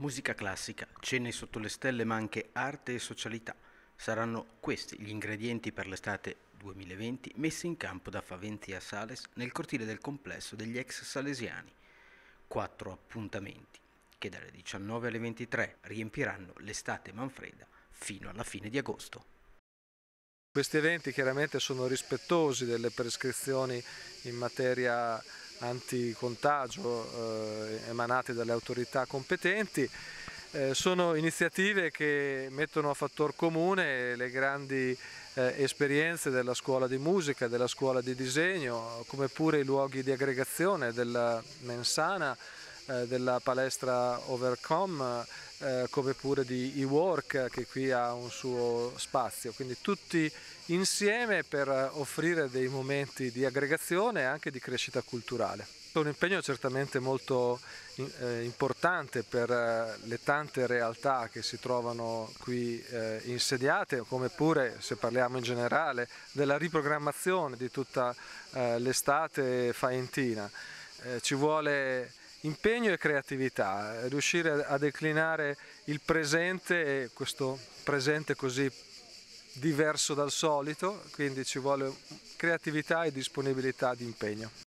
Musica classica, cene sotto le stelle ma anche arte e socialità. Saranno questi gli ingredienti per l'estate 2020 messi in campo da Faventia Sales nel cortile del complesso degli ex salesiani. Quattro appuntamenti che dalle 19 alle 23 riempiranno l'estate manfreda fino alla fine di agosto. Questi eventi chiaramente sono rispettosi delle prescrizioni in materia anticontagio eh, emanate dalle autorità competenti. Eh, sono iniziative che mettono a fattor comune le grandi eh, esperienze della scuola di musica, della scuola di disegno, come pure i luoghi di aggregazione della Mensana, della palestra Overcome, eh, come pure di eWork che qui ha un suo spazio, quindi tutti insieme per offrire dei momenti di aggregazione e anche di crescita culturale. È un impegno certamente molto eh, importante per eh, le tante realtà che si trovano qui eh, insediate, come pure, se parliamo in generale, della riprogrammazione di tutta eh, l'estate faentina. Eh, ci vuole impegno e creatività, riuscire a declinare il presente e questo presente così diverso dal solito, quindi ci vuole creatività e disponibilità di impegno.